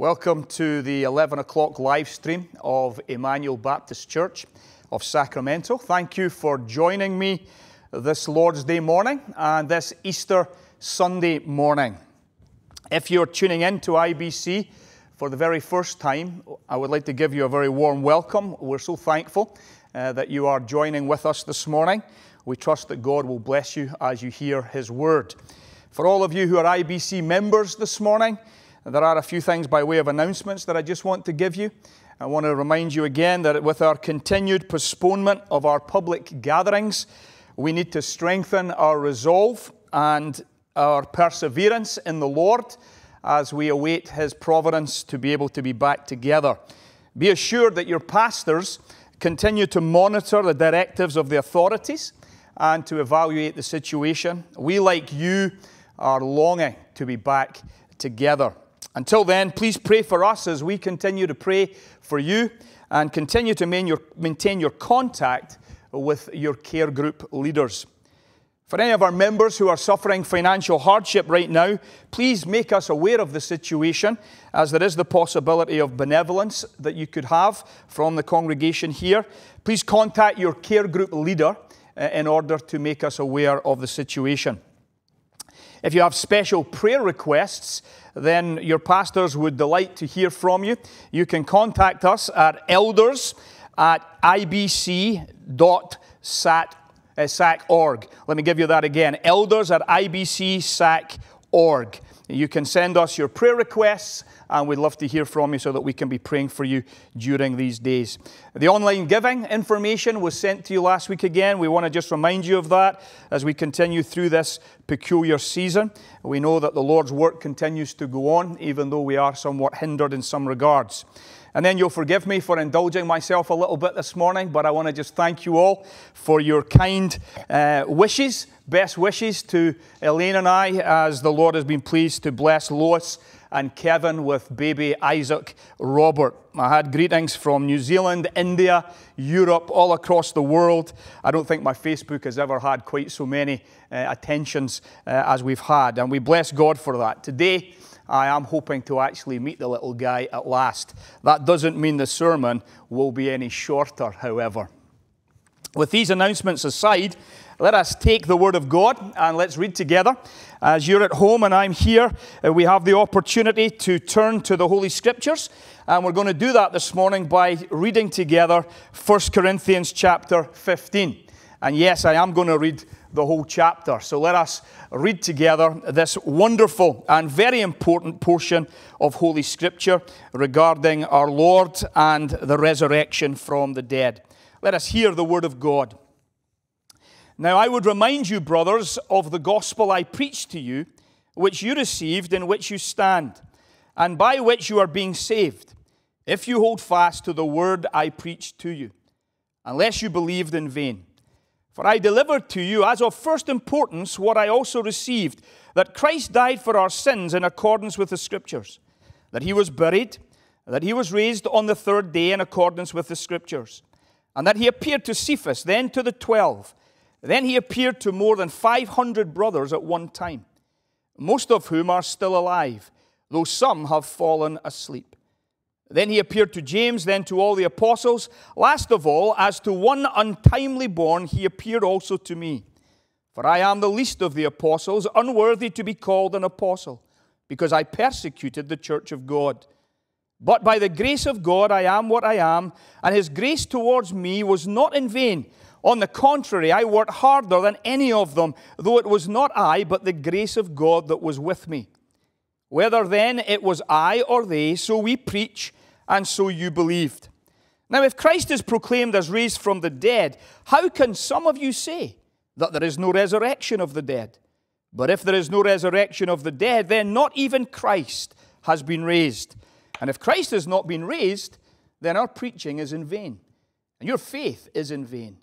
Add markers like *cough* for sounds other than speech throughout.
Welcome to the 11 o'clock live stream of Immanuel Baptist Church of Sacramento. Thank you for joining me this Lord's Day morning and this Easter Sunday morning. If you're tuning in to IBC for the very first time, I would like to give you a very warm welcome. We're so thankful uh, that you are joining with us this morning. We trust that God will bless you as you hear His word. For all of you who are IBC members this morning, there are a few things by way of announcements that I just want to give you. I want to remind you again that with our continued postponement of our public gatherings, we need to strengthen our resolve and our perseverance in the Lord as we await His providence to be able to be back together. Be assured that your pastors continue to monitor the directives of the authorities and to evaluate the situation. We, like you, are longing to be back together. Until then, please pray for us as we continue to pray for you and continue to maintain your contact with your care group leaders. For any of our members who are suffering financial hardship right now, please make us aware of the situation, as there is the possibility of benevolence that you could have from the congregation here. Please contact your care group leader uh, in order to make us aware of the situation. If you have special prayer requests, then your pastors would delight to hear from you. You can contact us at elders at ibc.sac.org. Uh, Let me give you that again elders at ibcsac.org. You can send us your prayer requests and we'd love to hear from you so that we can be praying for you during these days. The online giving information was sent to you last week again. We want to just remind you of that as we continue through this peculiar season. We know that the Lord's work continues to go on, even though we are somewhat hindered in some regards. And then you'll forgive me for indulging myself a little bit this morning, but I want to just thank you all for your kind uh, wishes, best wishes to Elaine and I, as the Lord has been pleased to bless Lois and Kevin with baby Isaac Robert. I had greetings from New Zealand, India, Europe, all across the world. I don't think my Facebook has ever had quite so many uh, attentions uh, as we've had, and we bless God for that. Today, I am hoping to actually meet the little guy at last. That doesn't mean the sermon will be any shorter, however. With these announcements aside, let us take the Word of God and let's read together. As you're at home and I'm here, uh, we have the opportunity to turn to the Holy Scriptures. And we're going to do that this morning by reading together 1 Corinthians chapter 15. And yes, I am going to read the whole chapter. So let us read together this wonderful and very important portion of Holy Scripture regarding our Lord and the resurrection from the dead. Let us hear the Word of God. Now, I would remind you, brothers, of the gospel I preached to you, which you received, in which you stand, and by which you are being saved, if you hold fast to the word I preached to you, unless you believed in vain. For I delivered to you as of first importance what I also received that Christ died for our sins in accordance with the Scriptures, that he was buried, that he was raised on the third day in accordance with the Scriptures, and that he appeared to Cephas, then to the twelve. Then he appeared to more than 500 brothers at one time, most of whom are still alive, though some have fallen asleep. Then he appeared to James, then to all the apostles. Last of all, as to one untimely born, he appeared also to me. For I am the least of the apostles, unworthy to be called an apostle, because I persecuted the church of God. But by the grace of God I am what I am, and his grace towards me was not in vain. On the contrary, I worked harder than any of them, though it was not I, but the grace of God that was with me. Whether then it was I or they, so we preach, and so you believed. Now, if Christ is proclaimed as raised from the dead, how can some of you say that there is no resurrection of the dead? But if there is no resurrection of the dead, then not even Christ has been raised. And if Christ has not been raised, then our preaching is in vain, and your faith is in vain.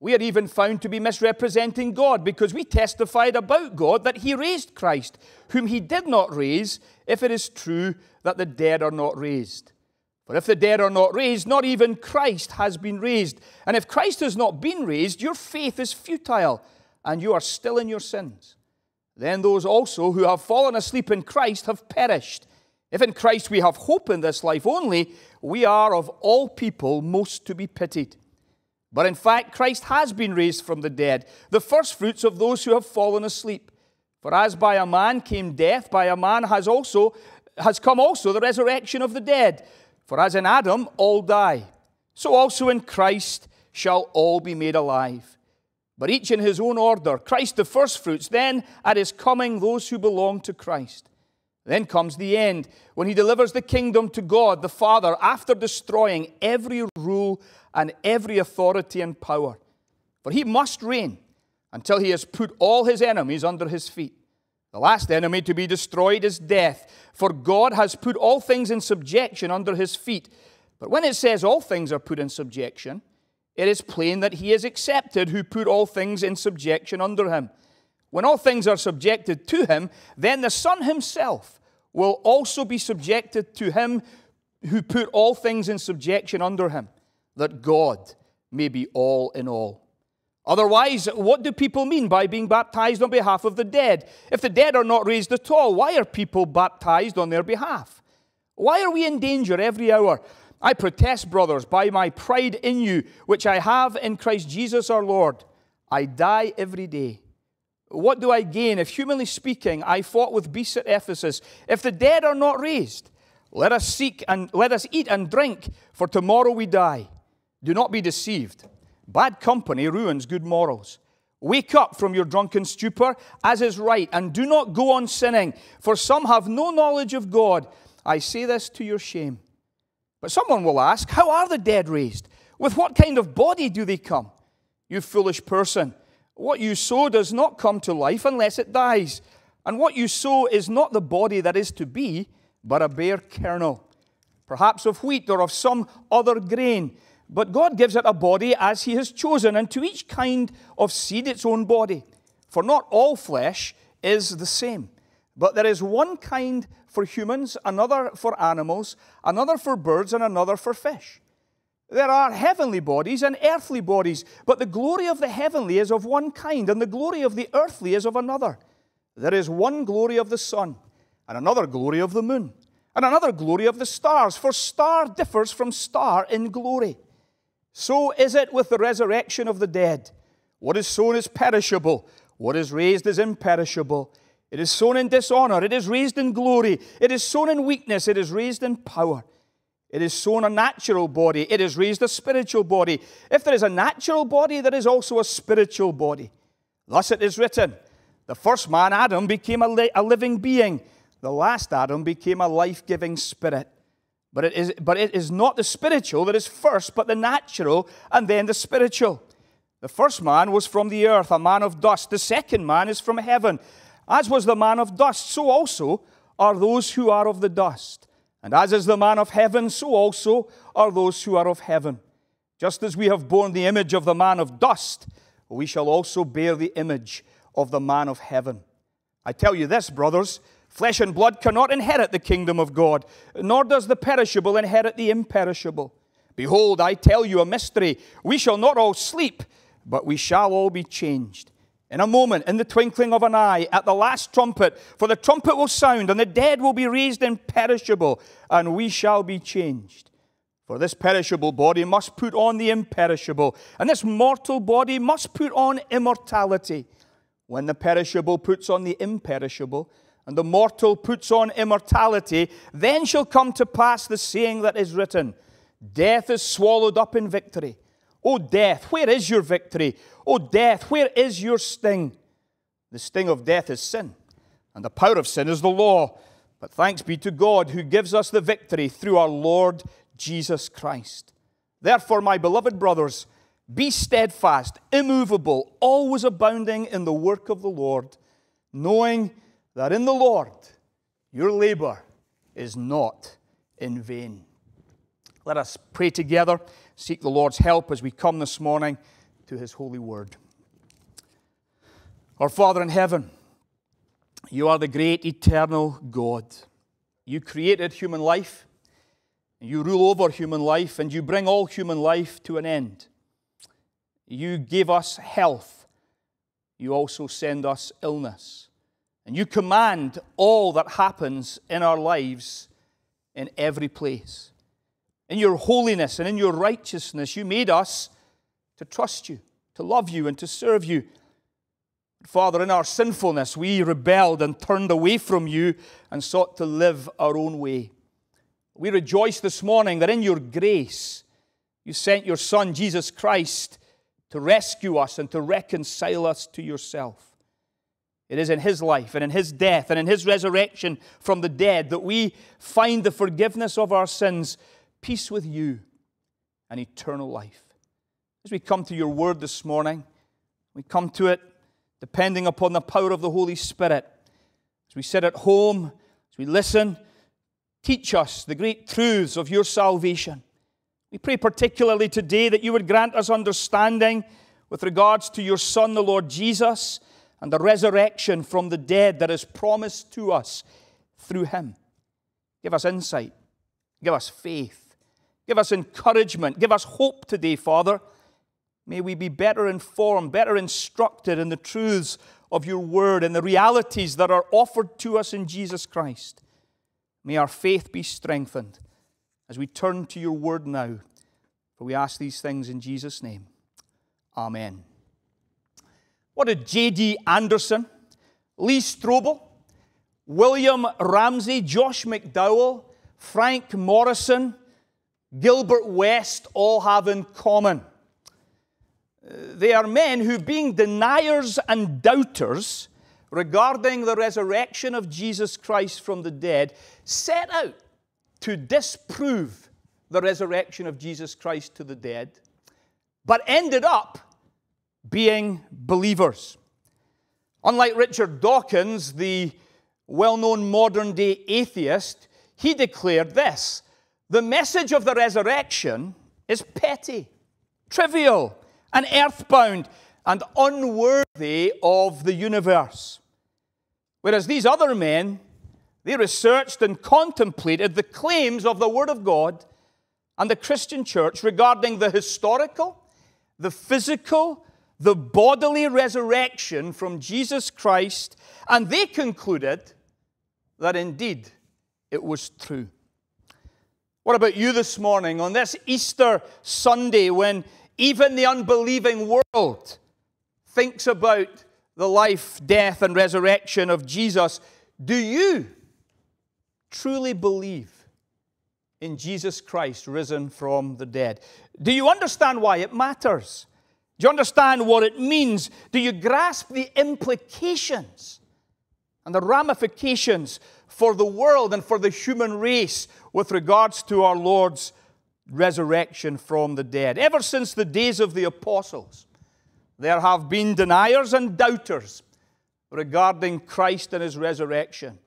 We are even found to be misrepresenting God because we testified about God that He raised Christ, whom He did not raise, if it is true that the dead are not raised. For if the dead are not raised, not even Christ has been raised. And if Christ has not been raised, your faith is futile, and you are still in your sins. Then those also who have fallen asleep in Christ have perished. If in Christ we have hope in this life only, we are of all people most to be pitied. But in fact, Christ has been raised from the dead, the firstfruits of those who have fallen asleep. For as by a man came death, by a man has also has come also the resurrection of the dead. For as in Adam all die, so also in Christ shall all be made alive. But each in his own order, Christ the firstfruits, then at his coming those who belong to Christ. Then comes the end, when he delivers the kingdom to God the Father after destroying every rule and every authority and power. For he must reign until he has put all his enemies under his feet. The last enemy to be destroyed is death, for God has put all things in subjection under his feet. But when it says all things are put in subjection, it is plain that he is accepted who put all things in subjection under him. When all things are subjected to him, then the Son himself will also be subjected to him who put all things in subjection under him, that God may be all in all. Otherwise, what do people mean by being baptized on behalf of the dead? If the dead are not raised at all, why are people baptized on their behalf? Why are we in danger every hour? I protest, brothers, by my pride in you, which I have in Christ Jesus our Lord. I die every day. What do I gain if, humanly speaking, I fought with beasts at Ephesus? If the dead are not raised, let us seek and let us eat and drink, for tomorrow we die. Do not be deceived. Bad company ruins good morals. Wake up from your drunken stupor, as is right, and do not go on sinning, for some have no knowledge of God. I say this to your shame. But someone will ask, How are the dead raised? With what kind of body do they come? You foolish person. What you sow does not come to life unless it dies. And what you sow is not the body that is to be, but a bare kernel, perhaps of wheat or of some other grain. But God gives it a body as He has chosen, and to each kind of seed its own body. For not all flesh is the same, but there is one kind for humans, another for animals, another for birds, and another for fish. There are heavenly bodies and earthly bodies, but the glory of the heavenly is of one kind, and the glory of the earthly is of another. There is one glory of the sun, and another glory of the moon, and another glory of the stars, for star differs from star in glory. So is it with the resurrection of the dead. What is sown is perishable, what is raised is imperishable. It is sown in dishonor, it is raised in glory. It is sown in weakness, it is raised in power. It is sown a natural body, it is raised a spiritual body. If there is a natural body, there is also a spiritual body. Thus it is written the first man, Adam, became a, li- a living being, the last Adam became a life giving spirit. But it, is, but it is not the spiritual that is first, but the natural, and then the spiritual. The first man was from the earth, a man of dust. The second man is from heaven. As was the man of dust, so also are those who are of the dust. And as is the man of heaven, so also are those who are of heaven. Just as we have borne the image of the man of dust, we shall also bear the image of the man of heaven. I tell you this, brothers flesh and blood cannot inherit the kingdom of God, nor does the perishable inherit the imperishable. Behold, I tell you a mystery. We shall not all sleep, but we shall all be changed in a moment, in the twinkling of an eye, at the last trumpet, for the trumpet will sound, and the dead will be raised imperishable, and we shall be changed. For this perishable body must put on the imperishable, and this mortal body must put on immortality. When the perishable puts on the imperishable, and the mortal puts on immortality, then shall come to pass the saying that is written Death is swallowed up in victory. O death, where is your victory? O death, where is your sting? The sting of death is sin, and the power of sin is the law. But thanks be to God who gives us the victory through our Lord Jesus Christ. Therefore, my beloved brothers, be steadfast, immovable, always abounding in the work of the Lord, knowing that in the Lord your labor is not in vain. Let us pray together, seek the Lord's help as we come this morning to his holy word. Our Father in heaven, you are the great eternal God. You created human life, you rule over human life, and you bring all human life to an end. You give us health, you also send us illness. And you command all that happens in our lives in every place. In your holiness and in your righteousness, you made us to trust you, to love you, and to serve you. Father, in our sinfulness, we rebelled and turned away from you and sought to live our own way. We rejoice this morning that in your grace, you sent your Son, Jesus Christ, to rescue us and to reconcile us to yourself. It is in his life and in his death and in his resurrection from the dead that we find the forgiveness of our sins, peace with you, and eternal life. As we come to your word this morning, we come to it depending upon the power of the Holy Spirit. As we sit at home, as we listen, teach us the great truths of your salvation. We pray particularly today that you would grant us understanding with regards to your Son, the Lord Jesus and the resurrection from the dead that is promised to us through him. Give us insight. Give us faith. Give us encouragement. Give us hope today, Father. May we be better informed, better instructed in the truths of your word and the realities that are offered to us in Jesus Christ. May our faith be strengthened as we turn to your word now. For we ask these things in Jesus' name. Amen. What did J.D. Anderson, Lee Strobel, William Ramsay, Josh McDowell, Frank Morison, Gilbert West all have in common? Uh, they are men who, being deniers and doubters regarding the resurrection of Jesus Christ from the dead, set out to disprove the resurrection of Jesus Christ to the dead, but ended up being believers. Unlike Richard Dawkins, the well known modern day atheist, he declared this the message of the resurrection is petty, trivial, and earthbound, and unworthy of the universe. Whereas these other men, they researched and contemplated the claims of the Word of God and the Christian church regarding the historical, the physical, the bodily resurrection from Jesus Christ, and they concluded that indeed it was true. What about you this morning on this Easter Sunday when even the unbelieving world thinks about the life, death, and resurrection of Jesus? Do you truly believe in Jesus Christ risen from the dead? Do you understand why it matters? Do you understand what it means? Do you grasp the implications and the ramifications for the world and for the human race with regards to our Lord's resurrection from the dead? Ever since the days of the apostles, there have been deniers and doubters regarding Christ and his resurrection.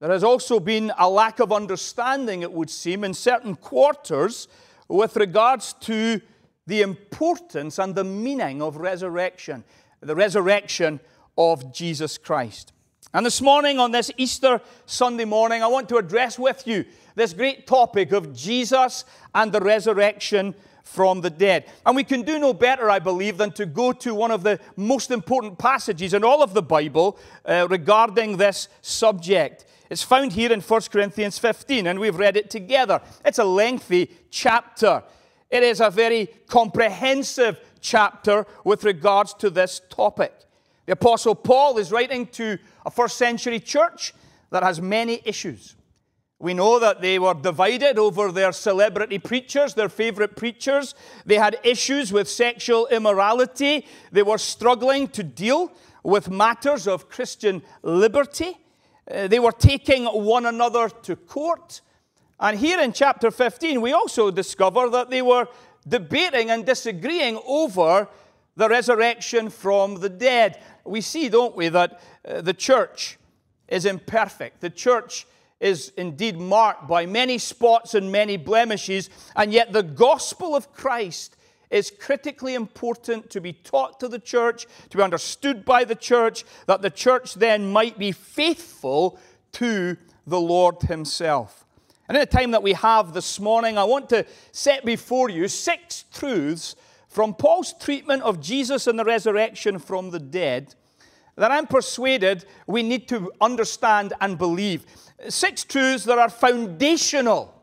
There has also been a lack of understanding, it would seem, in certain quarters with regards to the importance and the meaning of resurrection, the resurrection of Jesus Christ. And this morning, on this Easter Sunday morning, I want to address with you this great topic of Jesus and the resurrection from the dead. And we can do no better, I believe, than to go to one of the most important passages in all of the Bible uh, regarding this subject. It's found here in 1 Corinthians 15, and we've read it together. It's a lengthy chapter. It is a very comprehensive chapter with regards to this topic. The Apostle Paul is writing to a first century church that has many issues. We know that they were divided over their celebrity preachers, their favorite preachers. They had issues with sexual immorality. They were struggling to deal with matters of Christian liberty. Uh, they were taking one another to court. And here in chapter 15, we also discover that they were debating and disagreeing over the resurrection from the dead. We see, don't we, that uh, the church is imperfect. The church is indeed marked by many spots and many blemishes, and yet the gospel of Christ is critically important to be taught to the church, to be understood by the church, that the church then might be faithful to the Lord Himself. And in the time that we have this morning, I want to set before you six truths from Paul's treatment of Jesus and the resurrection from the dead. that I'm persuaded we need to understand and believe. Six truths that are foundational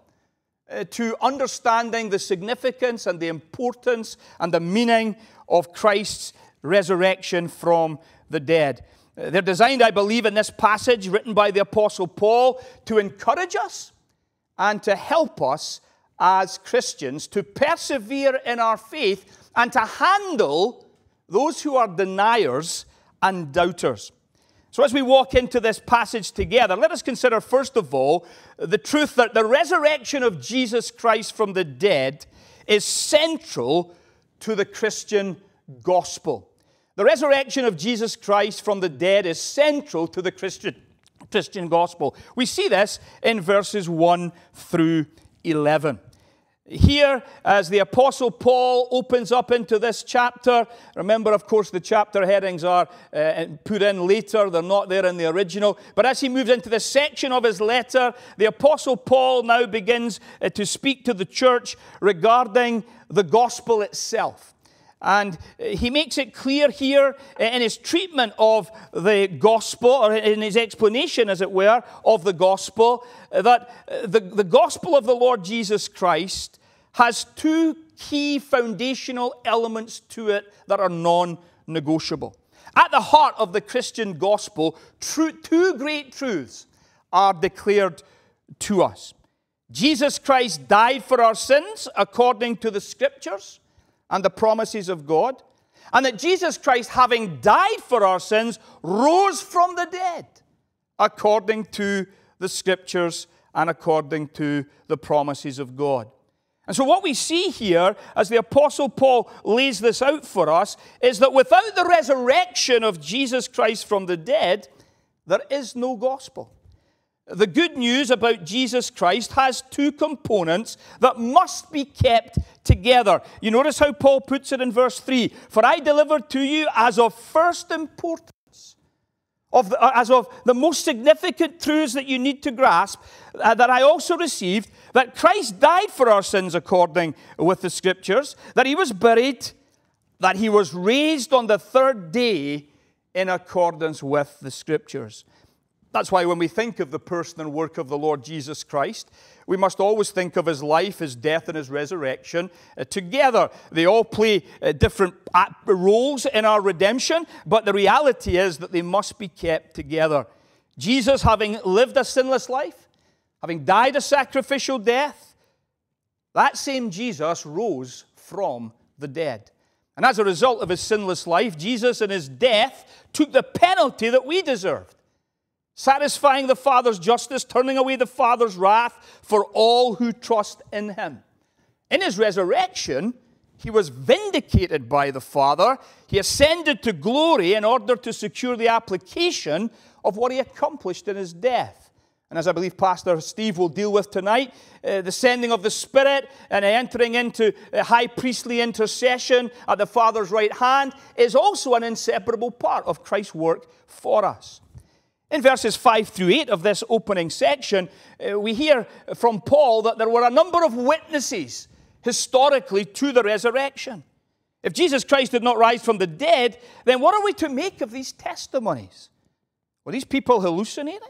uh, to understanding the significance and the importance and the meaning of Christ's resurrection from the dead. Uh, they're designed, I believe, in this passage written by the Apostle Paul to encourage us and to help us as Christians to persevere in our faith and to handle those who are deniers and doubters. So, as we walk into this passage together, let us consider, first of all, the truth that the resurrection of Jesus Christ from the dead is central to the Christian gospel. The resurrection of Jesus Christ from the dead is central to the Christian, Christian gospel. We see this in verses 1 through 11. Here, as the Apostle Paul opens up into this chapter, remember, of course, the chapter headings are uh, put in later, they're not there in the original. But as he moves into this section of his letter, the Apostle Paul now begins uh, to speak to the church regarding the gospel itself. And he makes it clear here in his treatment of the gospel, or in his explanation, as it were, of the gospel, that the, the gospel of the Lord Jesus Christ has two key foundational elements to it that are non negotiable. At the heart of the Christian gospel, two great truths are declared to us. Jesus Christ died for our sins according to the scriptures and the promises of God, and that Jesus Christ, having died for our sins, rose from the dead according to the scriptures and according to the promises of God. And so, what we see here, as the Apostle Paul lays this out for us, is that without the resurrection of Jesus Christ from the dead, there is no gospel. The good news about Jesus Christ has two components that must be kept together. You notice how Paul puts it in verse 3 For I delivered to you as of first importance, of the, as of the most significant truths that you need to grasp, uh, that I also received that Christ died for our sins according with the scriptures, that he was buried, that he was raised on the third day in accordance with the scriptures. That's why when we think of the person and work of the Lord Jesus Christ, we must always think of his life, his death, and his resurrection uh, together. They all play uh, different uh, roles in our redemption, but the reality is that they must be kept together. Jesus, having lived a sinless life, having died a sacrificial death, that same Jesus rose from the dead. And as a result of his sinless life, Jesus in his death took the penalty that we deserved satisfying the Father's justice, turning away the Father's wrath for all who trust in him. In his resurrection, he was vindicated by the Father. He ascended to glory in order to secure the application of what he accomplished in his death. And as I believe Pastor Steve will deal with tonight, uh, the sending of the Spirit and entering into high priestly intercession at the Father's right hand is also an inseparable part of Christ's work for us. In verses 5 through 8 of this opening section, uh, we hear from Paul that there were a number of witnesses historically to the resurrection. If Jesus Christ did not rise from the dead, then what are we to make of these testimonies? Were these people hallucinating?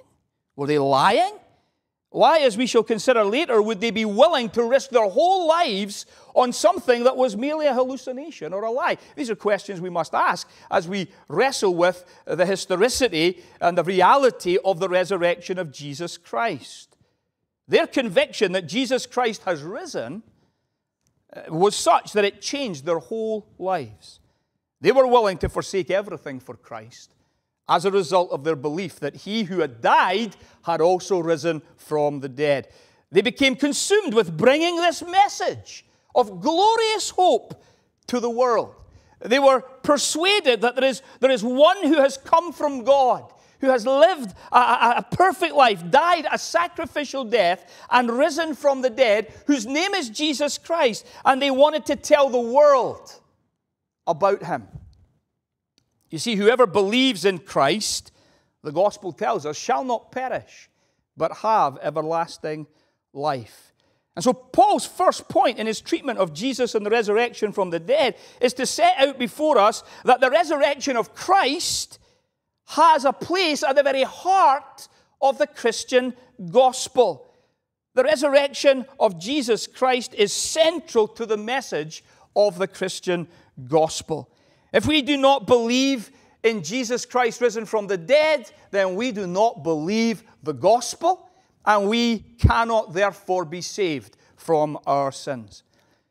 Were they lying? Why, as we shall consider later, would they be willing to risk their whole lives on something that was merely a hallucination or a lie? These are questions we must ask as we wrestle with the historicity and the reality of the resurrection of Jesus Christ. Their conviction that Jesus Christ has risen uh, was such that it changed their whole lives. They were willing to forsake everything for Christ as a result of their belief that he who had died had also risen from the dead. They became consumed with bringing this message of glorious hope to the world. They were persuaded that there is, there is one who has come from God, who has lived a, a, a perfect life, died a sacrificial death, and risen from the dead, whose name is Jesus Christ. And they wanted to tell the world about him. You see, whoever believes in Christ, the gospel tells us, shall not perish, but have everlasting life. And so, Paul's first point in his treatment of Jesus and the resurrection from the dead is to set out before us that the resurrection of Christ has a place at the very heart of the Christian gospel. The resurrection of Jesus Christ is central to the message of the Christian gospel. If we do not believe in Jesus Christ risen from the dead, then we do not believe the gospel, and we cannot therefore be saved from our sins.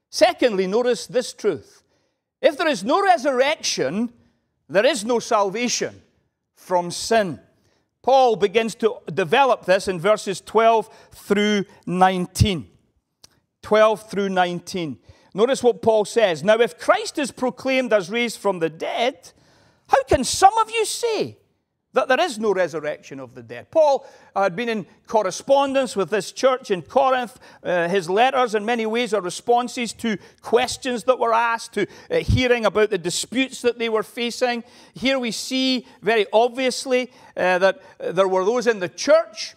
Secondly, notice this truth if there is no resurrection, there is no salvation from sin. Paul begins to develop this in verses 12 through 19. 12 through 19. Notice what Paul says. Now, if Christ is proclaimed as raised from the dead, how can some of you say that there is no resurrection of the dead. Paul had been in correspondence with this church in Corinth. Uh, his letters, in many ways, are responses to questions that were asked, to uh, hearing about the disputes that they were facing. Here we see very obviously uh, that there were those in the church,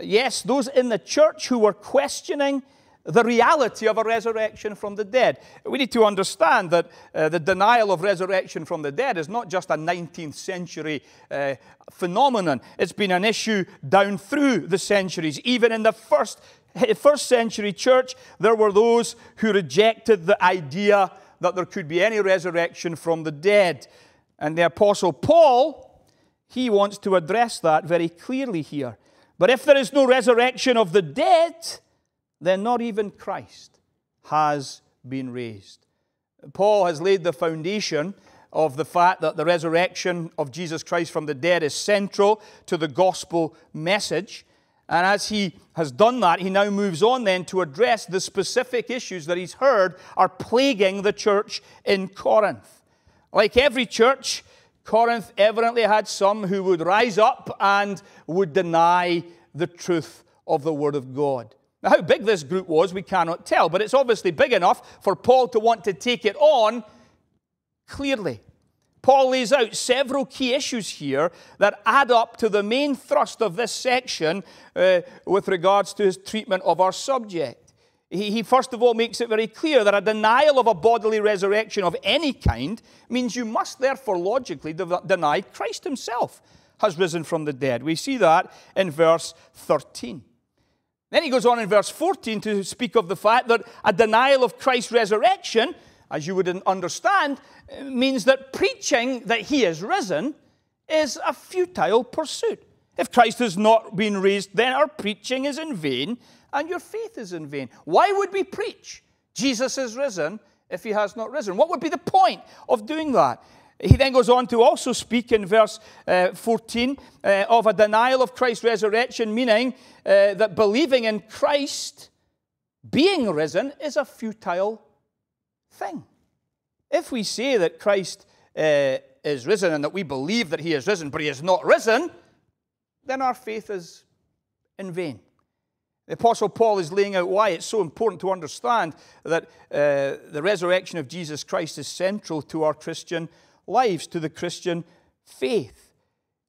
yes, those in the church who were questioning the reality of a resurrection from the dead. We need to understand that uh, the denial of resurrection from the dead is not just a 19th century uh, phenomenon, it's been an issue down through the centuries. Even in the first, first century church, there were those who rejected the idea that there could be any resurrection from the dead. And the Apostle Paul, he wants to address that very clearly here. But if there is no resurrection of the dead, then not even Christ has been raised. Paul has laid the foundation of the fact that the resurrection of Jesus Christ from the dead is central to the gospel message. And as he has done that, he now moves on then to address the specific issues that he's heard are plaguing the church in Corinth. Like every church, Corinth evidently had some who would rise up and would deny the truth of the Word of God. Now, how big this group was, we cannot tell, but it's obviously big enough for Paul to want to take it on clearly. Paul lays out several key issues here that add up to the main thrust of this section uh, with regards to his treatment of our subject. He, he, first of all, makes it very clear that a denial of a bodily resurrection of any kind means you must therefore logically de- deny Christ himself has risen from the dead. We see that in verse 13. Then he goes on in verse 14 to speak of the fact that a denial of Christ's resurrection, as you would understand, means that preaching that he is risen is a futile pursuit. If Christ has not been raised, then our preaching is in vain and your faith is in vain. Why would we preach Jesus is risen if he has not risen? What would be the point of doing that? He then goes on to also speak in verse uh, 14 uh, of a denial of Christ's resurrection, meaning uh, that believing in Christ being risen is a futile thing. If we say that Christ uh, is risen and that we believe that he is risen, but he is not risen, then our faith is in vain. The Apostle Paul is laying out why it's so important to understand that uh, the resurrection of Jesus Christ is central to our Christian lives to the Christian faith.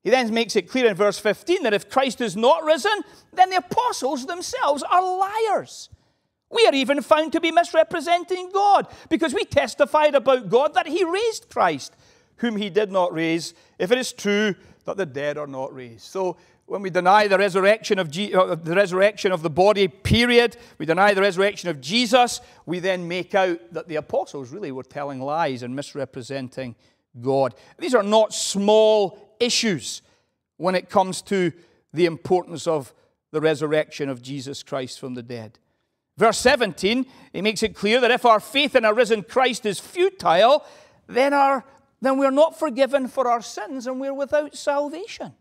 He then makes it clear in verse 15 that if Christ is not risen, then the apostles themselves are liars. We are even found to be misrepresenting God because we testified about God that He raised Christ, whom He did not raise, if it is true that the dead are not raised. So when we deny the resurrection of G- uh, the resurrection of the body, period, we deny the resurrection of Jesus, we then make out that the apostles really were telling lies and misrepresenting God. These are not small issues when it comes to the importance of the resurrection of Jesus Christ from the dead. Verse 17, he makes it clear that if our faith in a risen Christ is futile, then, our, then we're not forgiven for our sins and we're without salvation.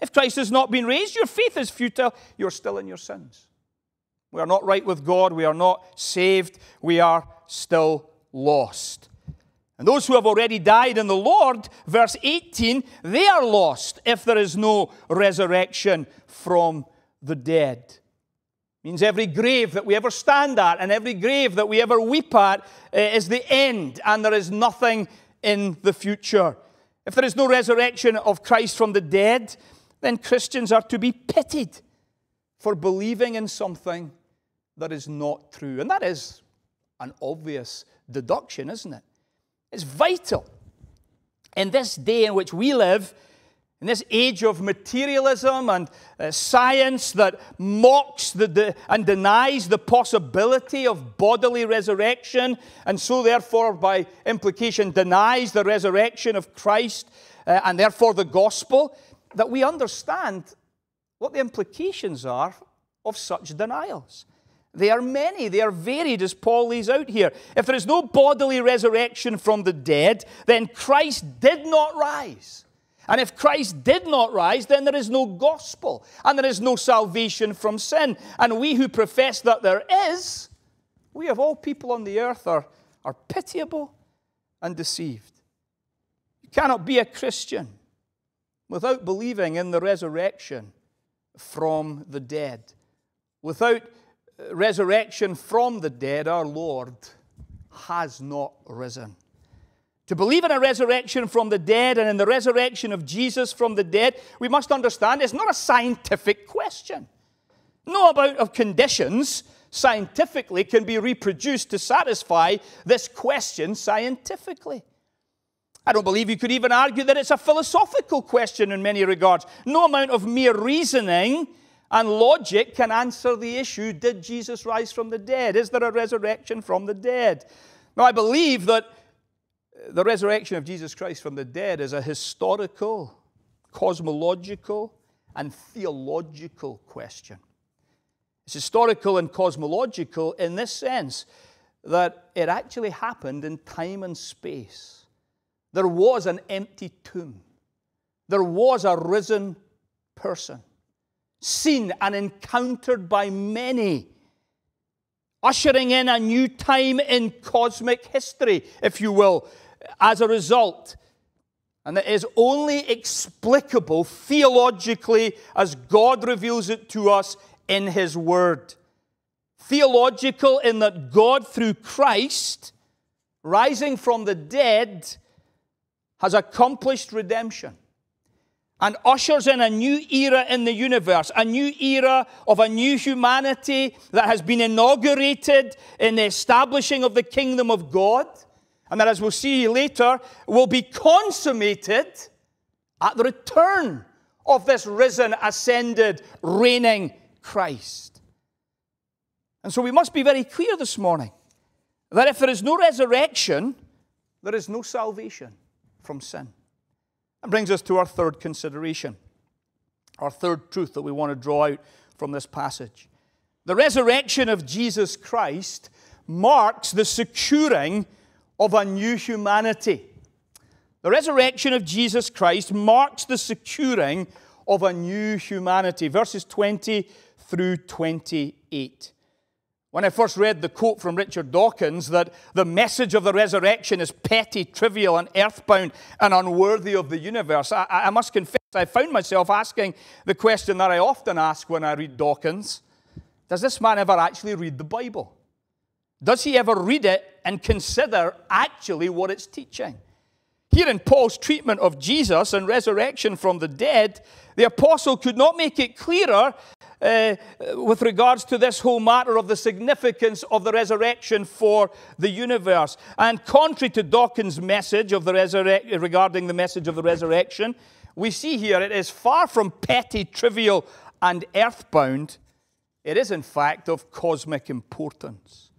If Christ has not been raised, your faith is futile, you're still in your sins. We are not right with God, we are not saved, we are still lost. And those who have already died in the Lord, verse 18, they are lost if there is no resurrection from the dead. Means every grave that we ever stand at and every grave that we ever weep at eh, is the end, and there is nothing in the future. If there is no resurrection of Christ from the dead, then Christians are to be pitied for believing in something that is not true. And that is an obvious deduction, isn't it? It's vital in this day in which we live In this age of materialism and uh, science that mocks the, and denies the possibility of bodily resurrection, and so, therefore, by implication, denies the resurrection of Christ uh, and therefore the gospel, that we understand what the implications are of such denials. They are many, they are varied, as Paul lays out here. If there is no bodily resurrection from the dead, then Christ did not rise. And if Christ did not rise, then there is no gospel and there is no salvation from sin. And we who profess that there is, we of all people on the earth are, are pitiable and deceived. You cannot be a Christian without believing in the resurrection from the dead. Without resurrection from the dead, our Lord has not risen. To believe in a resurrection from the dead and in the resurrection of Jesus from the dead, we must understand it's not a scientific question. No amount of conditions scientifically can be reproduced to satisfy this question scientifically. I don't believe you could even argue that it's a philosophical question in many regards. No amount of mere reasoning and logic can answer the issue did Jesus rise from the dead? Is there a resurrection from the dead? Now, I believe that the resurrection of Jesus Christ from the dead is a historical, cosmological, and theological question. It's historical and cosmological in this sense that it actually happened in time and space. There was an empty tomb, there was a risen person, seen and encountered by many ushering in a new time in cosmic history, if you will, as a result. And it is only explicable theologically as God reveals it to us in His Word. Theological in that God, through Christ, rising from the dead, has accomplished redemption and ushers in a new era in the universe, a new era of a new humanity that has been inaugurated in the establishing of the kingdom of God and that, as we'll see later, will be consummated at the return of this risen, ascended, reigning Christ. And so we must be very clear this morning that if there is no resurrection, there is no salvation from sin. That brings us to our third consideration, our third truth that we want to draw out from this passage. The resurrection of Jesus Christ marks the securing of a new humanity. The resurrection of Jesus Christ marks the securing of a new humanity. Verses 20 through 28. When I first read the quote from Richard Dawkins that the message of the resurrection is petty, trivial, and earthbound and unworthy of the universe, I, I, must confess I found myself asking the question that I often ask when I read Dawkins Does this man ever actually read the Bible? Does he ever read it and consider actually what it's teaching? Here in Paul's treatment of Jesus and resurrection from the dead, the apostle could not make it clearer uh, with regards to this whole matter of the significance of the resurrection for the universe. And contrary to Dawkins' message of the regarding the message of the resurrection, we see here it is far from petty, trivial, and earthbound. It is, in fact, of cosmic importance.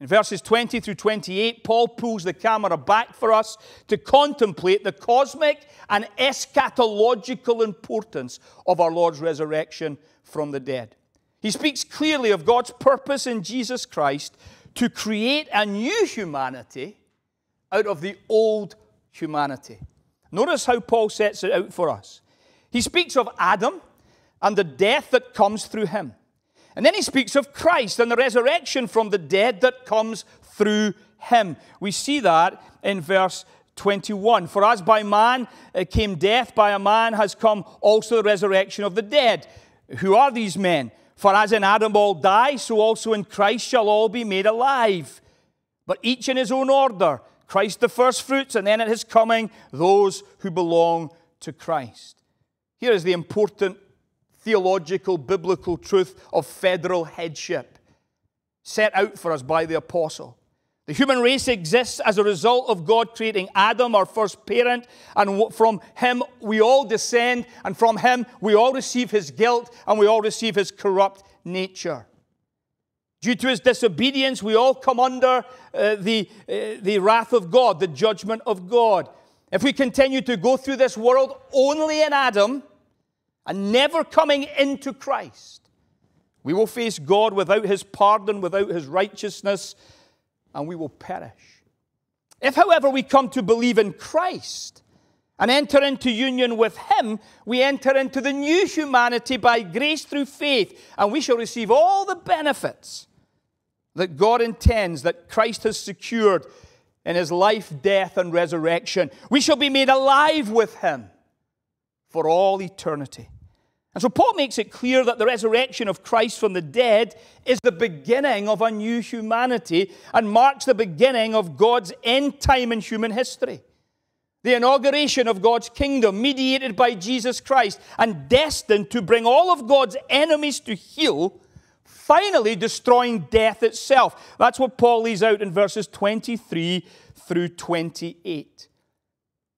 In verses 20 through 28, Paul pulls the camera back for us to contemplate the cosmic and eschatological importance of our Lord's resurrection from the dead. He speaks clearly of God's purpose in Jesus Christ to create a new humanity out of the old humanity. Notice how Paul sets it out for us. He speaks of Adam and the death that comes through him. And then he speaks of Christ and the resurrection from the dead that comes through him. We see that in verse 21. For as by man uh, came death, by a man has come also the resurrection of the dead. Who are these men? For as in Adam all die, so also in Christ shall all be made alive. But each in his own order Christ the firstfruits, and then at his coming, those who belong to Christ. Here is the important theological, biblical truth of federal headship set out for us by the apostle. The human race exists as a result of God creating Adam, our first parent, and from him we all descend, and from him we all receive his guilt, and we all receive his corrupt nature. Due to his disobedience, we all come under uh, the, uh, the wrath of God, the judgment of God. If we continue to go through this world only in Adam and never coming into Christ, we will face God without his pardon, without his righteousness, and we will perish. If, however, we come to believe in Christ and enter into union with him, we enter into the new humanity by grace through faith, and we shall receive all the benefits that God intends, that Christ has secured in his life, death, and resurrection. We shall be made alive with him for all eternity. And so Paul makes it clear that the resurrection of Christ from the dead is the beginning of a new humanity and marks the beginning of God's end time in human history. The inauguration of God's kingdom, mediated by Jesus Christ and destined to bring all of God's enemies to heel finally destroying death itself. That's what Paul lays out in verses 23 through 28.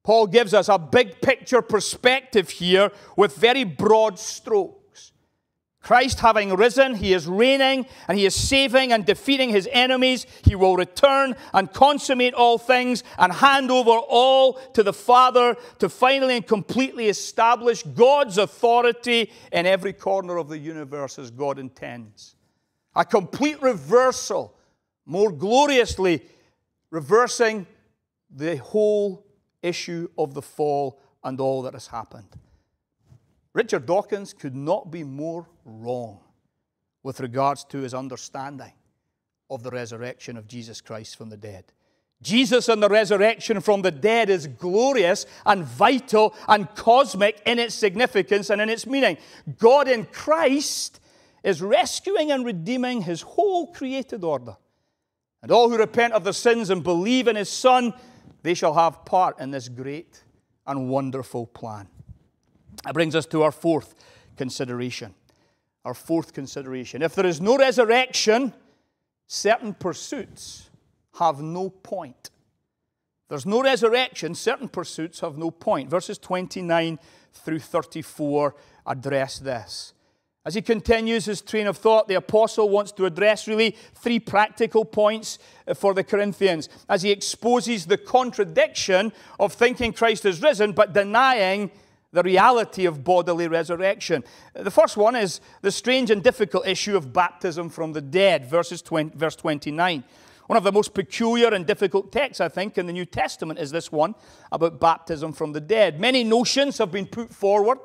Paul gives us a big picture perspective here with very broad strokes. Christ having risen, he is reigning and he is saving and defeating his enemies. He will return and consummate all things and hand over all to the Father to finally and completely establish God's authority in every corner of the universe as God intends. A complete reversal, more gloriously reversing the whole issue of the fall and all that has happened. Richard Dawkins could not be more wrong with regards to his understanding of the resurrection of Jesus Christ from the dead. Jesus and the resurrection from the dead is glorious and vital and cosmic in its significance and in its meaning. God in Christ is rescuing and redeeming his whole created order. And all who repent of their sins and believe in his Son, they shall have part in this great and wonderful plan. That brings us to our fourth consideration. Our fourth consideration. If there is no resurrection, certain pursuits have no point. There's no resurrection, certain pursuits have no point. Verses 29 through 34 address this. As he continues his train of thought, the apostle wants to address really three practical points uh, for the Corinthians as he exposes the contradiction of thinking Christ is risen but denying the reality of bodily resurrection. The first one is the strange and difficult issue of baptism from the dead, verses 20, verse 29. One of the most peculiar and difficult texts, I think, in the New Testament is this one about baptism from the dead. Many notions have been put forward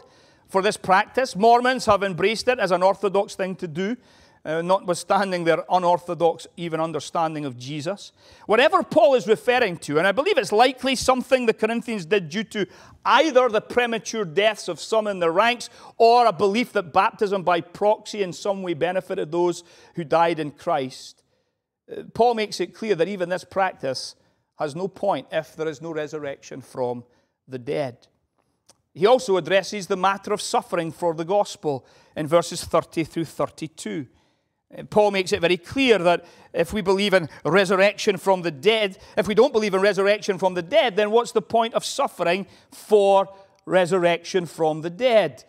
for this practice. Mormons have embraced it as an orthodox thing to do, uh, notwithstanding their unorthodox even understanding of Jesus. Whatever Paul is referring to, and I believe it's likely something the Corinthians did due to either the premature deaths of some in their ranks or a belief that baptism by proxy in some way benefited those who died in Christ. Uh, Paul makes it clear that even this practice has no point if there is no resurrection from the dead. He also addresses the matter of suffering for the gospel in verses 30 through 32. Uh, Paul makes it very clear that if we believe in resurrection from the dead, if we don't believe in resurrection from the dead, then what's the point of suffering for resurrection from the dead?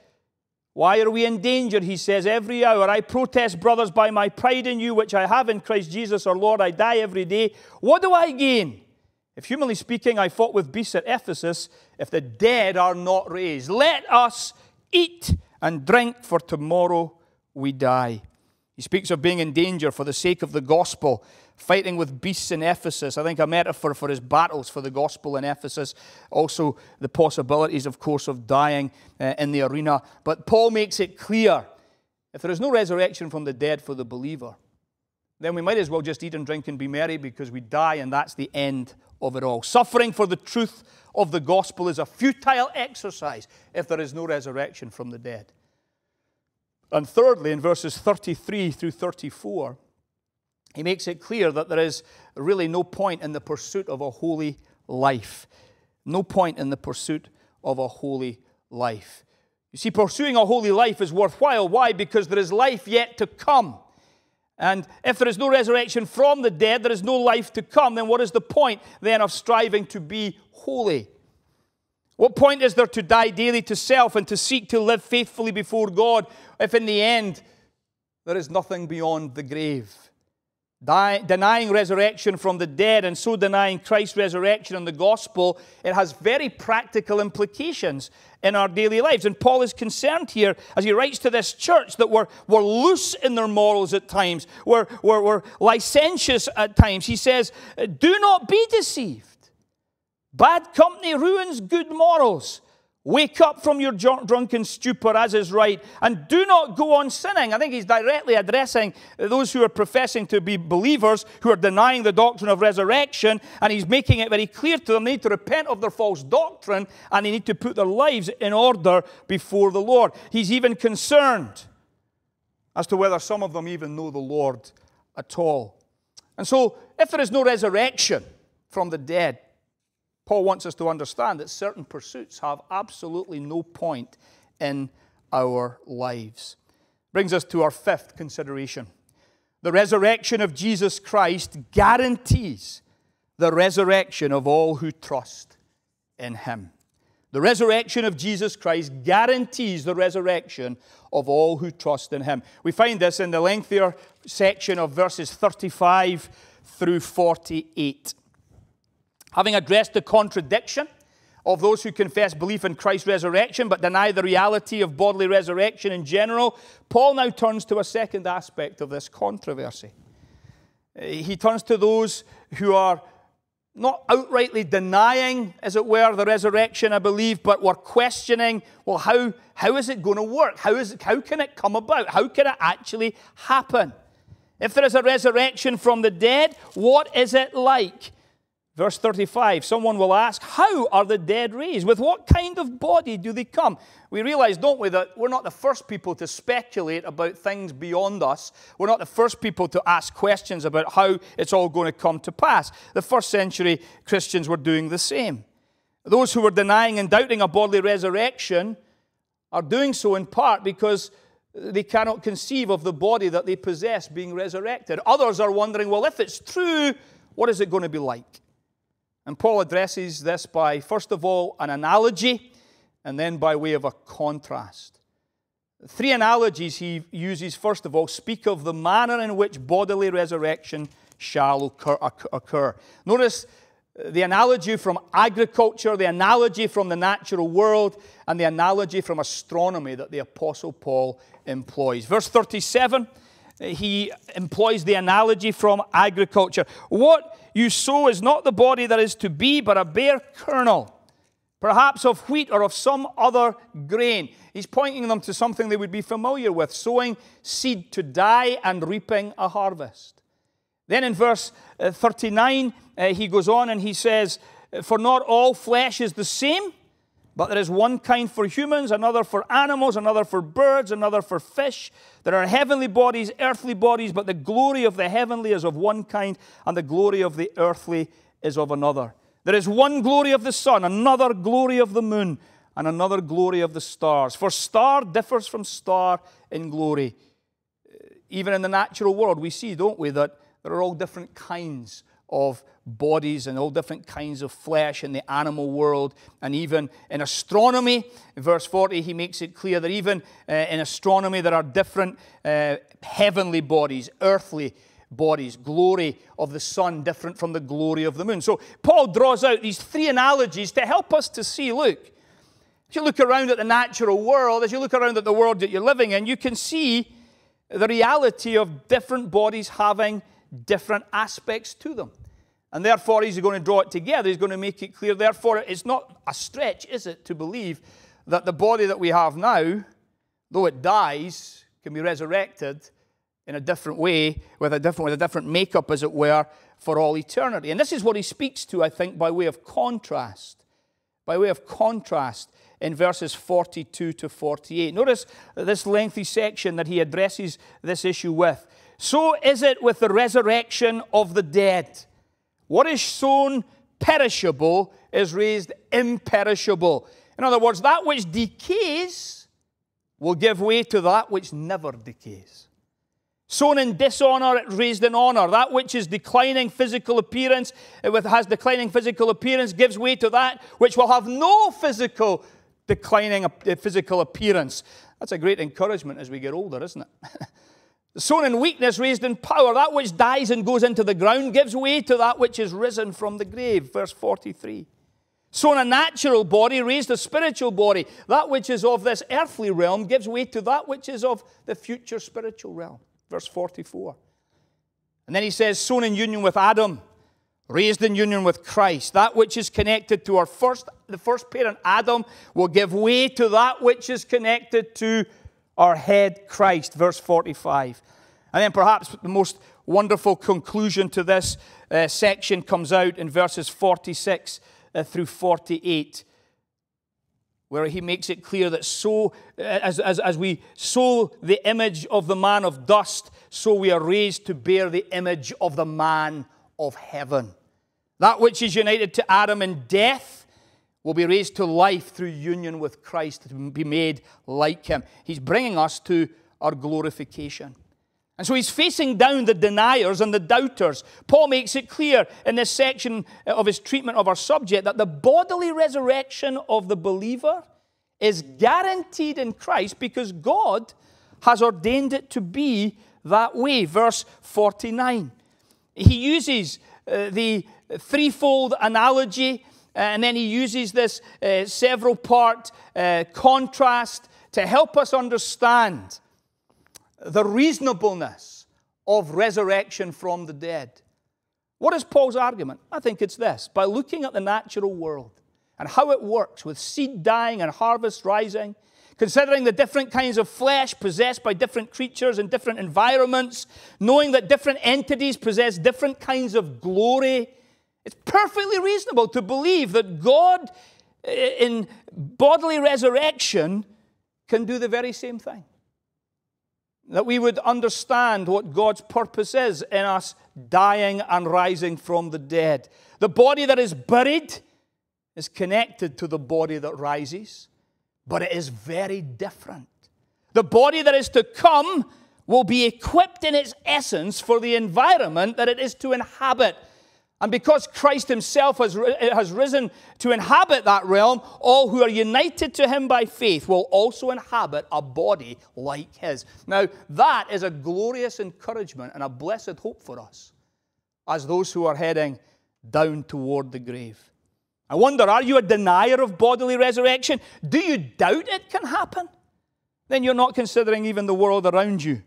Why are we in danger? He says, every hour. I protest, brothers, by my pride in you, which I have in Christ Jesus our Lord. I die every day. What do I gain? If humanly speaking, I fought with beasts at Ephesus, if the dead are not raised, let us eat and drink, for tomorrow we die. He speaks of being in danger for the sake of the gospel, fighting with beasts in Ephesus. I think a metaphor for his battles for the gospel in Ephesus. Also, the possibilities, of course, of dying uh, in the arena. But Paul makes it clear if there is no resurrection from the dead for the believer, then we might as well just eat and drink and be merry because we die, and that's the end of it all. Suffering for the truth of the gospel is a futile exercise if there is no resurrection from the dead. And thirdly, in verses 33 through 34, he makes it clear that there is really no point in the pursuit of a holy life. No point in the pursuit of a holy life. You see, pursuing a holy life is worthwhile. Why? Because there is life yet to come. And if there is no resurrection from the dead, there is no life to come, then what is the point then of striving to be holy? What point is there to die daily to self and to seek to live faithfully before God if in the end there is nothing beyond the grave? Denying resurrection from the dead and so denying Christ's resurrection and the gospel, it has very practical implications in our daily lives. And Paul is concerned here as he writes to this church that we're, we're loose in their morals at times, we're, we're, we're licentious at times. He says, Do not be deceived. Bad company ruins good morals. Wake up from your drunken stupor, as is right, and do not go on sinning. I think he's directly addressing those who are professing to be believers, who are denying the doctrine of resurrection, and he's making it very clear to them they need to repent of their false doctrine and they need to put their lives in order before the Lord. He's even concerned as to whether some of them even know the Lord at all. And so, if there is no resurrection from the dead, Paul wants us to understand that certain pursuits have absolutely no point in our lives. Brings us to our fifth consideration. The resurrection of Jesus Christ guarantees the resurrection of all who trust in him. The resurrection of Jesus Christ guarantees the resurrection of all who trust in him. We find this in the lengthier section of verses 35 through 48. Having addressed the contradiction of those who confess belief in Christ's resurrection but deny the reality of bodily resurrection in general, Paul now turns to a second aspect of this controversy. Eh, he turns to those who are not outrightly denying, as it were, the resurrection, I believe, but were questioning, well, how, how is it going to work? How, is how can it come about? How can it actually happen? If there is a resurrection from the dead, what is it like? Verse 35 someone will ask, How are the dead raised? With what kind of body do they come? We realize, don't we, that we're not the first people to speculate about things beyond us. We're not the first people to ask questions about how it's all going to come to pass. The first century Christians were doing the same. Those who were denying and doubting a bodily resurrection are doing so in part because they cannot conceive of the body that they possess being resurrected. Others are wondering, well, if it's true, what is it going to be like? And Paul addresses this by, first of all, an analogy, and then by way of a contrast. Three analogies he uses, first of all, speak of the manner in which bodily resurrection shall occur. occur. Notice uh, the analogy from agriculture, the analogy from the natural world, and the analogy from astronomy that the Apostle Paul employs. Verse 37 he employs the analogy from agriculture. What you sow is not the body that is to be, but a bare kernel, perhaps of wheat or of some other grain. He's pointing them to something they would be familiar with sowing seed to die and reaping a harvest. Then in verse uh, 39, uh, he goes on and he says, For not all flesh is the same but there is one kind for humans, another for animals, another for birds, another for fish. There are heavenly bodies, earthly bodies, but the glory of the heavenly is of one kind, and the glory of the earthly is of another. There is one glory of the sun, another glory of the moon, and another glory of the stars. For star differs from star in glory. Even in the natural world, we see, don't we, that there are all different kinds of bodies and all different kinds of flesh in the animal world. And even in astronomy, verse 40, he makes it clear that even uh, in astronomy, there are different uh, heavenly bodies, earthly bodies, glory of the sun different from the glory of the moon. So Paul draws out these three analogies to help us to see look, as you look around at the natural world, as you look around at the world that you're living in, you can see the reality of different bodies having different aspects to them. And therefore, he's going to draw it together. He's going to make it clear. Therefore, it's not a stretch, is it, to believe that the body that we have now, though it dies, can be resurrected in a different way, with a different, with a different makeup, as it were, for all eternity. And this is what he speaks to, I think, by way of contrast. By way of contrast in verses 42 to 48. Notice this lengthy section that he addresses this issue with. So is it with the resurrection of the dead. What is sown perishable is raised imperishable. In other words, that which decays will give way to that which never decays. Sown in dishonor, it raised in honor. That which is declining physical appearance, it has declining physical appearance, gives way to that which will have no physical declining uh, physical appearance. That's a great encouragement as we get older, isn't it? *laughs* Sown in weakness, raised in power. That which dies and goes into the ground gives way to that which is risen from the grave. Verse 43. Sown a natural body, raised a spiritual body. That which is of this earthly realm gives way to that which is of the future spiritual realm verse 44. And then he says, sown in union with Adam, raised in union with Christ. That which is connected to our first, the first parent, Adam, will give way to that which is connected to our head, Christ. Verse 45. And then perhaps the most wonderful conclusion to this uh, section comes out in verses 46 uh, through 48 where he makes it clear that so, as, as, as we sow the image of the man of dust, so we are raised to bear the image of the man of heaven. That which is united to Adam in death will be raised to life through union with Christ to be made like him. He's bringing us to our glorification. And so he's facing down the deniers and the doubters. Paul makes it clear in this section of his treatment of our subject that the bodily resurrection of the believer is guaranteed in Christ because God has ordained it to be that way. Verse 49. He uses uh, the threefold analogy and then he uses this uh, several part uh, contrast to help us understand the reasonableness of resurrection from the dead. What is Paul's argument? I think it's this by looking at the natural world and how it works with seed dying and harvest rising, considering the different kinds of flesh possessed by different creatures in different environments, knowing that different entities possess different kinds of glory, it's perfectly reasonable to believe that God, eh, in bodily resurrection, can do the very same thing that we would understand what God's purpose is in us dying and rising from the dead. The body that is buried is connected to the body that rises, but it is very different. The body that is to come will be equipped in its essence for the environment that it is to inhabit. And because Christ himself has, has risen to inhabit that realm, all who are united to him by faith will also inhabit a body like his. Now, that is a glorious encouragement and a blessed hope for us as those who are heading down toward the grave. I wonder, are you a denier of bodily resurrection? Do you doubt it can happen? Then you're not considering even the world around you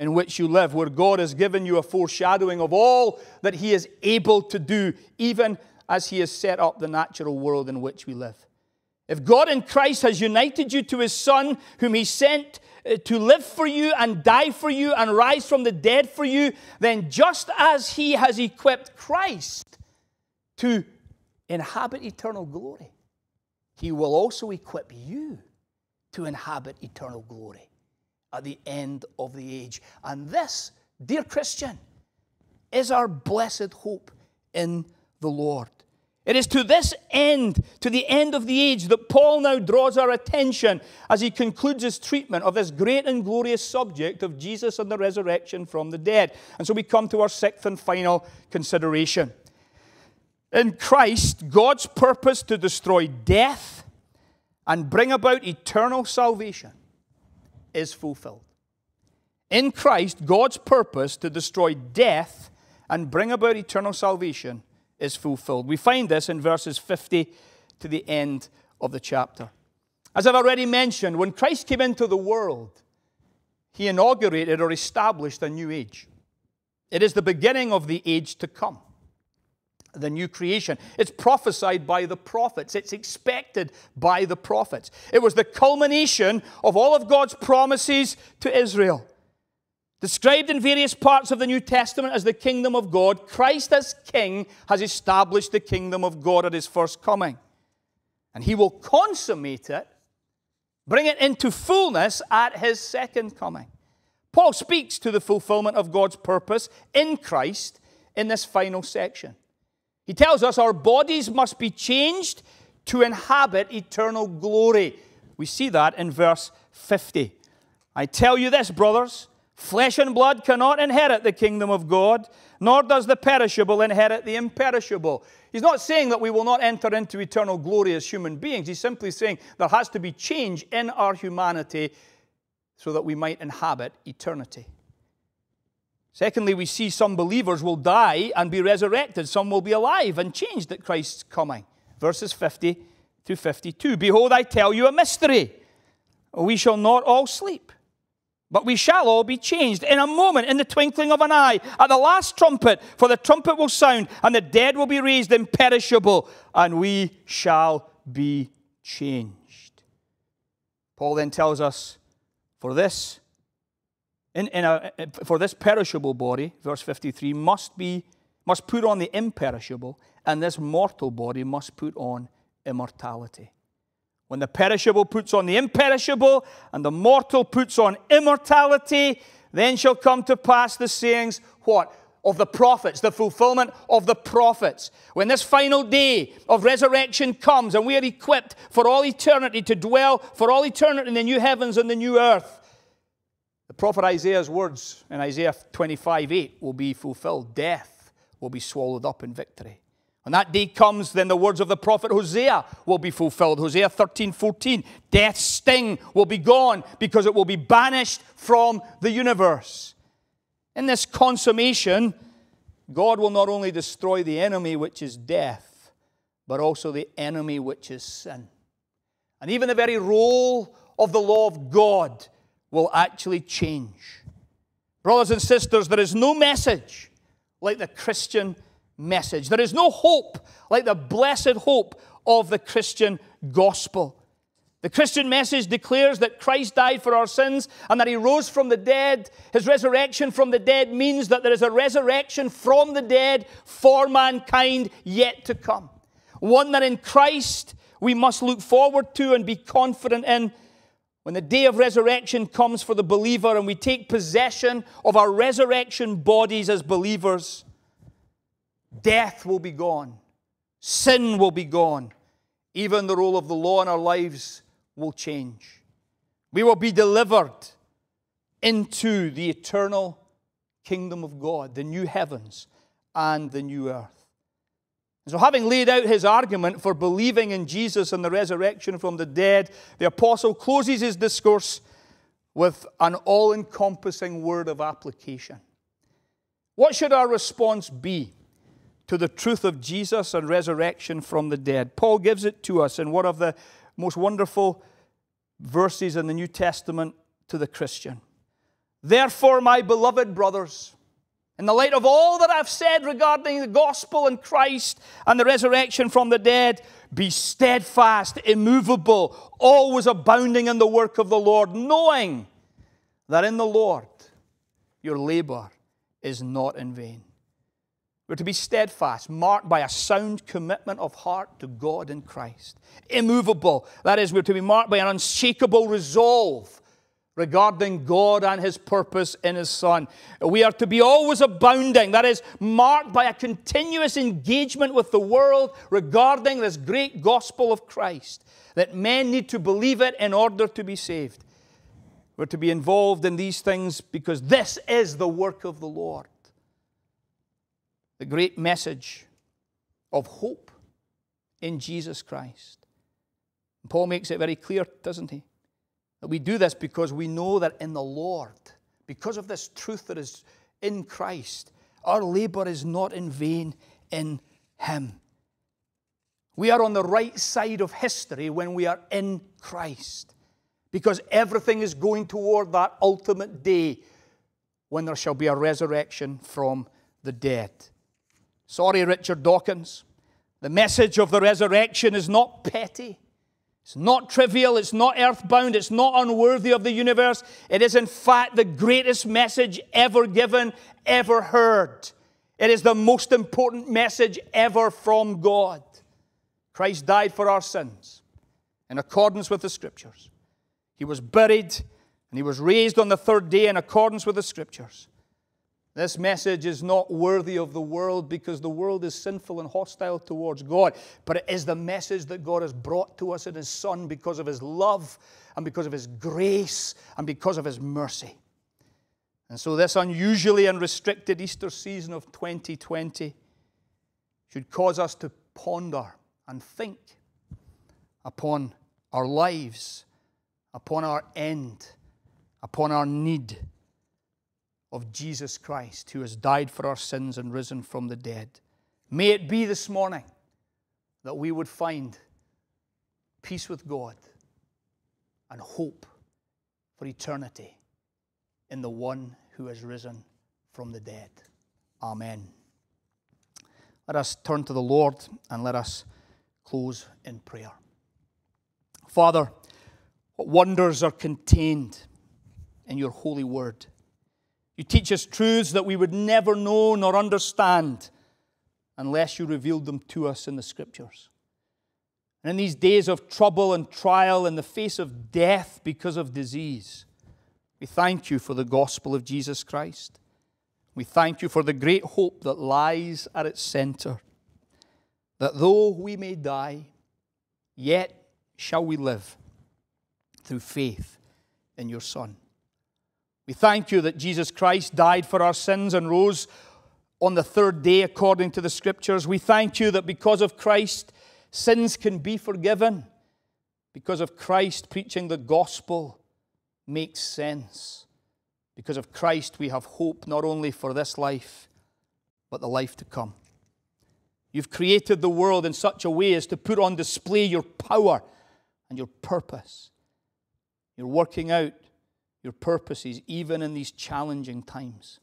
in which you live, where God has given you a foreshadowing of all that He is able to do, even as He has set up the natural world in which we live. If God in Christ has united you to His Son, whom He sent uh, to live for you and die for you and rise from the dead for you, then just as He has equipped Christ to inhabit eternal glory, He will also equip you to inhabit eternal glory at the end of the age. And this, dear Christian, is our blessed hope in the Lord. It is to this end, to the end of the age, that Paul now draws our attention as he concludes his treatment of this great and glorious subject of Jesus and the resurrection from the dead. And so we come to our sixth and final consideration. In Christ, God's purpose to destroy death and bring about eternal salvation is fulfilled. In Christ, God's purpose to destroy death and bring about eternal salvation is fulfilled. We find this in verses 50 to the end of the chapter. As I've already mentioned, when Christ came into the world, he inaugurated or established a new age. It is the beginning of the age to come the new creation. It's prophesied by the prophets, it's expected by the prophets. It was the culmination of all of God's promises to Israel. Described in various parts of the New Testament as the kingdom of God, Christ as king has established the kingdom of God at his first coming. And he will consummate it, bring it into fullness at his second coming. Paul speaks to the fulfillment of God's purpose in Christ in this final section. He tells us our bodies must be changed to inhabit eternal glory. We see that in verse 50. I tell you this, brothers, Flesh and blood cannot inherit the kingdom of God, nor does the perishable inherit the imperishable. He's not saying that we will not enter into eternal glory as human beings. He's simply saying there has to be change in our humanity so that we might inhabit eternity. Secondly, we see some believers will die and be resurrected. Some will be alive and changed at Christ's coming. Verses 50 to 52. Behold, I tell you a mystery. We shall not all sleep but we shall all be changed in a moment, in the twinkling of an eye, at the last trumpet. For the trumpet will sound, and the dead will be raised imperishable, and we shall be changed. Paul then tells us, for this, in, in a, eh, eh, for this perishable body, verse 53, must be must put on the imperishable, and this mortal body must put on immortality. When the perishable puts on the imperishable and the mortal puts on immortality, then shall come to pass the sayings, what? Of the prophets, the fulfillment of the prophets. When this final day of resurrection comes and we are equipped for all eternity to dwell for all eternity in the new heavens and the new earth, the prophet Isaiah's words in Isaiah 25 8 will be fulfilled. Death will be swallowed up in victory. When that day comes, then the words of the prophet Hosea will be fulfilled. Hosea 13, 14. Death's sting will be gone because it will be banished from the universe. In this consummation, God will not only destroy the enemy, which is death, but also the enemy, which is sin. And even the very role of the law of God will actually change. Brothers and sisters, there is no message like the Christian message. There is no hope like the blessed hope of the Christian gospel. The Christian message declares that Christ died for our sins and that he rose from the dead. His resurrection from the dead means that there is a resurrection from the dead for mankind yet to come. One that in Christ we must look forward to and be confident in. When the day of resurrection comes for the believer and we take possession of our resurrection bodies as believers, Death will be gone. Sin will be gone. Even the role of the law in our lives will change. We will be delivered into the eternal kingdom of God, the new heavens and the new earth. So, having laid out his argument for believing in Jesus and the resurrection from the dead, the apostle closes his discourse with an all encompassing word of application. What should our response be to the truth of Jesus and resurrection from the dead. Paul gives it to us in one of the most wonderful verses in the New Testament to the Christian. Therefore, my beloved brothers, in the light of all that I've said regarding the gospel and Christ and the resurrection from the dead, be steadfast, immovable, always abounding in the work of the Lord, knowing that in the Lord your labor is not in vain. We're to be steadfast, marked by a sound commitment of heart to God and Christ. Immovable. That is, we're to be marked by an unshakable resolve regarding God and His purpose in His Son. We are to be always abounding. That is, marked by a continuous engagement with the world regarding this great gospel of Christ, that men need to believe it in order to be saved. We're to be involved in these things because this is the work of the Lord the great message of hope in Jesus Christ. And Paul makes it very clear, doesn't he? That we do this because we know that in the Lord, because of this truth that is in Christ, our labor is not in vain in Him. We are on the right side of history when we are in Christ because everything is going toward that ultimate day when there shall be a resurrection from the dead. Sorry, Richard Dawkins. The message of the resurrection is not petty. It's not trivial. It's not earthbound. It's not unworthy of the universe. It is, in fact, the greatest message ever given, ever heard. It is the most important message ever from God. Christ died for our sins in accordance with the Scriptures. He was buried and he was raised on the third day in accordance with the Scriptures. This message is not worthy of the world because the world is sinful and hostile towards God. But it is the message that God has brought to us in His Son because of His love and because of His grace and because of His mercy. And so, this unusually and restricted Easter season of 2020 should cause us to ponder and think upon our lives, upon our end, upon our need of Jesus Christ, who has died for our sins and risen from the dead. May it be this morning that we would find peace with God and hope for eternity in the one who has risen from the dead. Amen. Let us turn to the Lord and let us close in prayer. Father, what wonders are contained in your holy word. You teach us truths that we would never know nor understand unless you revealed them to us in the scriptures. And in these days of trouble and trial, in the face of death because of disease, we thank you for the gospel of Jesus Christ. We thank you for the great hope that lies at its center. That though we may die, yet shall we live through faith in your Son. We thank you that Jesus Christ died for our sins and rose on the third day according to the Scriptures. We thank you that because of Christ, sins can be forgiven. Because of Christ preaching the gospel makes sense. Because of Christ, we have hope not only for this life, but the life to come. You've created the world in such a way as to put on display your power and your purpose. You're working out your purposes even in these challenging times.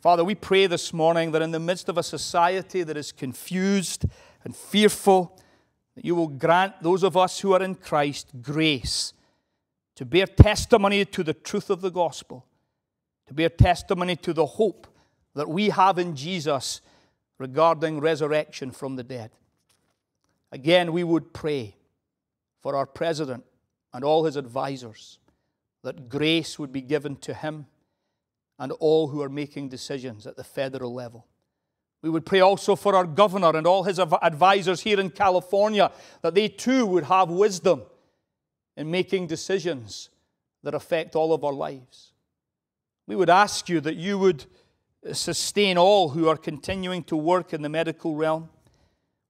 Father, we pray this morning that in the midst of a society that is confused and fearful, that you will grant those of us who are in Christ grace to bear testimony to the truth of the gospel, to bear testimony to the hope that we have in Jesus regarding resurrection from the dead. Again, we would pray for our president and all his advisors that grace would be given to him and all who are making decisions at the federal level. We would pray also for our governor and all his advisors here in California that they too would have wisdom in making decisions that affect all of our lives. We would ask you that you would uh, sustain all who are continuing to work in the medical realm.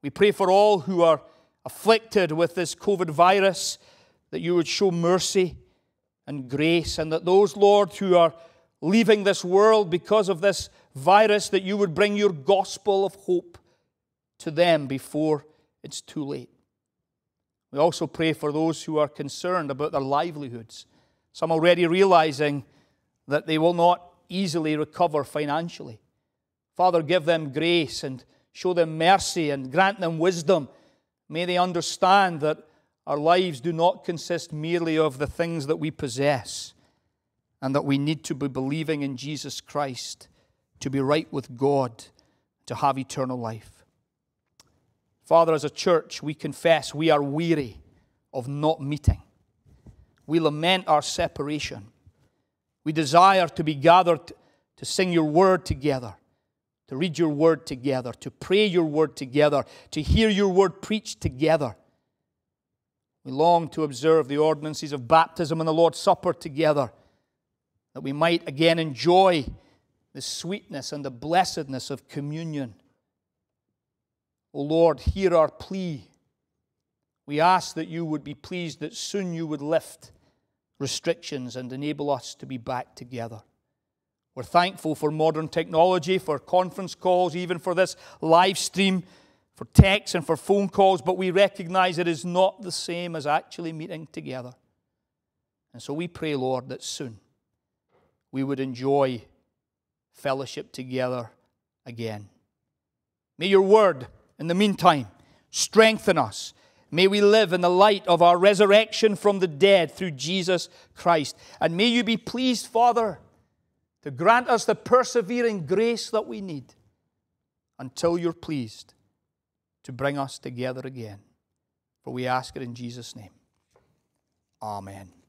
We pray for all who are afflicted with this COVID virus, that you would show mercy and grace, and that those, Lord, who are leaving this world because of this virus, that you would bring your gospel of hope to them before it's too late. We also pray for those who are concerned about their livelihoods, some already realizing that they will not easily recover financially. Father, give them grace and show them mercy and grant them wisdom. May they understand that our lives do not consist merely of the things that we possess and that we need to be believing in Jesus Christ to be right with God, to have eternal life. Father, as a church, we confess we are weary of not meeting. We lament our separation. We desire to be gathered to sing your word together, to read your word together, to pray your word together, to hear your word preached together. We long to observe the ordinances of baptism and the Lord's Supper together, that we might again enjoy the sweetness and the blessedness of communion. O Lord, hear our plea. We ask that you would be pleased that soon you would lift restrictions and enable us to be back together. We're thankful for modern technology, for conference calls, even for this live stream, for texts and for phone calls, but we recognize it is not the same as actually meeting together. And so we pray, Lord, that soon we would enjoy fellowship together again. May your word, in the meantime, strengthen us May we live in the light of our resurrection from the dead through Jesus Christ. And may you be pleased, Father, to grant us the persevering grace that we need until you're pleased to bring us together again. For we ask it in Jesus' name. Amen.